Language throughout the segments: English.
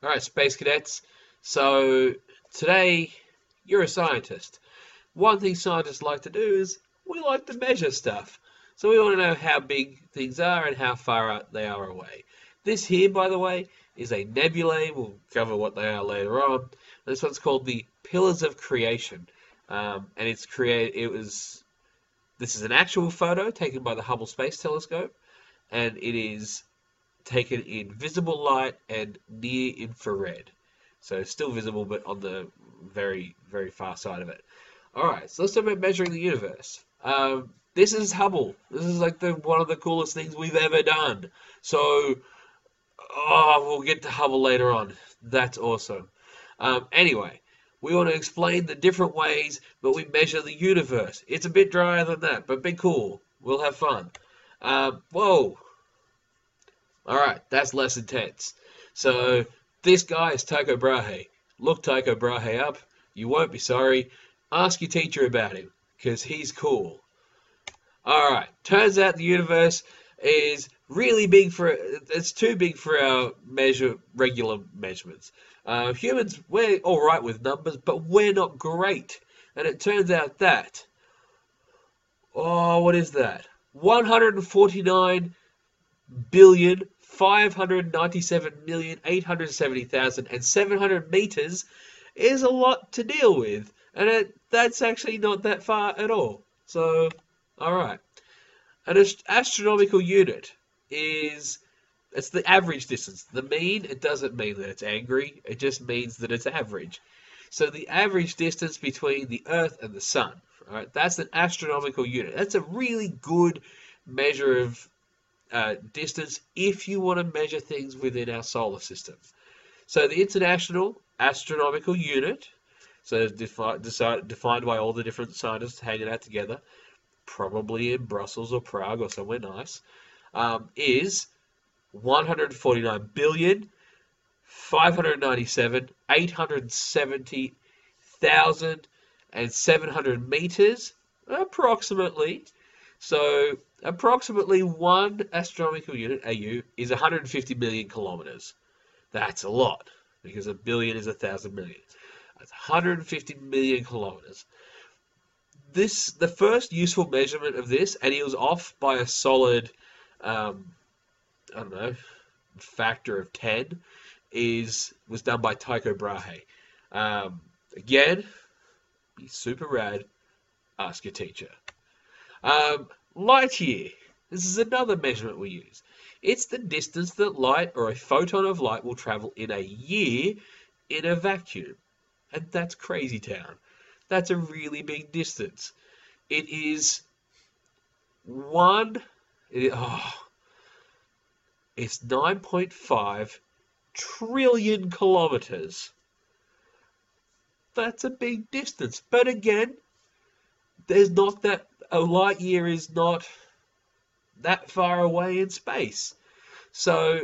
All right, Space Cadets. So today you're a scientist. One thing scientists like to do is we like to measure stuff. So we want to know how big things are and how far out they are away. This here, by the way, is a nebulae. We'll cover what they are later on. This one's called the Pillars of Creation, um, and it's create. It was. This is an actual photo taken by the Hubble Space Telescope, and it is taken in visible light and near infrared. So still visible, but on the very, very far side of it. Alright, so let's talk about measuring the universe. Um, this is Hubble. This is like the one of the coolest things we've ever done. So, oh, we'll get to Hubble later on. That's awesome. Um, anyway, we want to explain the different ways that we measure the universe. It's a bit drier than that, but be cool. We'll have fun. Um, whoa, all right, that's less intense. So this guy is Tycho Brahe. Look Tycho Brahe up. You won't be sorry. Ask your teacher about him because he's cool. All right, turns out the universe is really big for it's too big for our measure regular measurements. Uh, humans, we're all right with numbers, but we're not great. And it turns out that oh, what is that? 149 billion 597,870,700 meters is a lot to deal with. And it, that's actually not that far at all. So, alright. An astronomical unit is it's the average distance. The mean, it doesn't mean that it's angry, it just means that it's average. So the average distance between the Earth and the Sun, right? That's an astronomical unit. That's a really good measure of uh, distance if you want to measure things within our solar system. So the International Astronomical Union, so defi- defined by all the different scientists hanging out together, probably in Brussels or Prague or somewhere nice, um, is 149 billion 597 870,000 and 700 meters approximately. So approximately one astronomical unit, AU, is 150 million kilometers. That's a lot, because a billion is a thousand million. That's 150 million kilometers. This, the first useful measurement of this, and he was off by a solid, um, I don't know, factor of 10, is was done by Tycho Brahe. Um, again, be super rad. Ask your teacher. Um, light year. This is another measurement we use. It's the distance that light or a photon of light will travel in a year in a vacuum. And that's crazy town. That's a really big distance. It is one, it, oh, it's 9.5 trillion kilometers. That's a big distance. But again, there's not that a light year is not that far away in space. So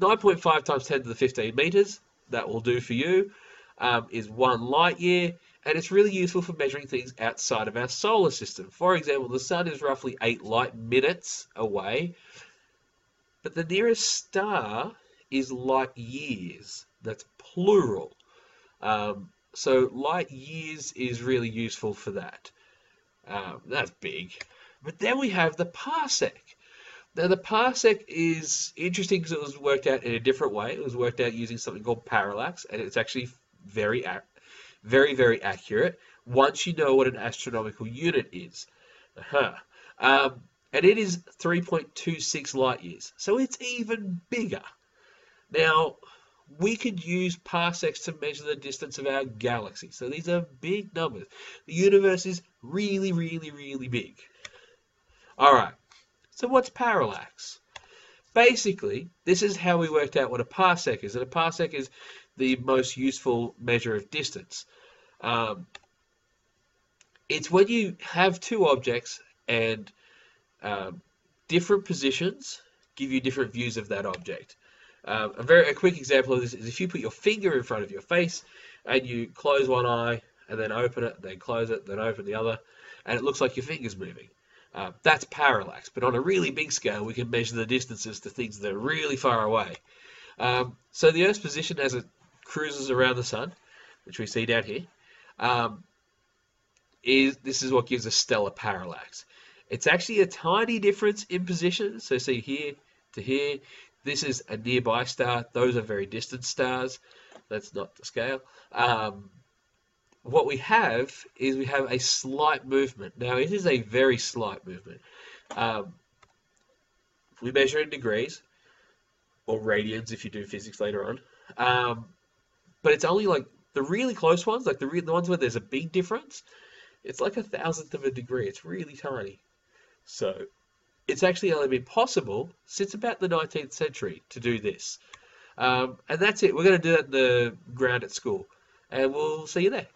9.5 times 10 to the 15 meters, that will do for you, um, is one light year, and it's really useful for measuring things outside of our solar system. For example, the sun is roughly 8 light minutes away, but the nearest star is light years. That's plural. Um, so light years is really useful for that. Um, that's big. But then we have the parsec. Now the parsec is interesting because it was worked out in a different way. It was worked out using something called parallax, and it's actually very, very, very accurate once you know what an astronomical unit is. Uh-huh. Um, and it is 3.26 light years, so it's even bigger. Now, we could use parsecs to measure the distance of our galaxy. So these are big numbers. The universe is really, really, really big. All right. So what's parallax? Basically, this is how we worked out what a parsec is. And a parsec is the most useful measure of distance. Um, it's when you have two objects and um, different positions give you different views of that object. Um, a very a quick example of this is if you put your finger in front of your face and you close one eye and then open it, then close it, then open the other, and it looks like your finger's moving. Uh, that's parallax. But on a really big scale, we can measure the distances to things that are really far away. Um, so the Earth's position as it cruises around the sun, which we see down here, um, is this is what gives a stellar parallax. It's actually a tiny difference in position. So see here to here, this is a nearby star. Those are very distant stars. That's not the scale. Um, what we have is we have a slight movement. Now it is a very slight movement. Um, we measure in degrees or radians if you do physics later on. Um, but it's only like the really close ones, like the, re- the ones where there's a big difference. It's like a thousandth of a degree. It's really tiny. So it's actually only been possible since about the 19th century to do this. Um, and that's it. We're going to do that in the ground at school. And we'll see you there.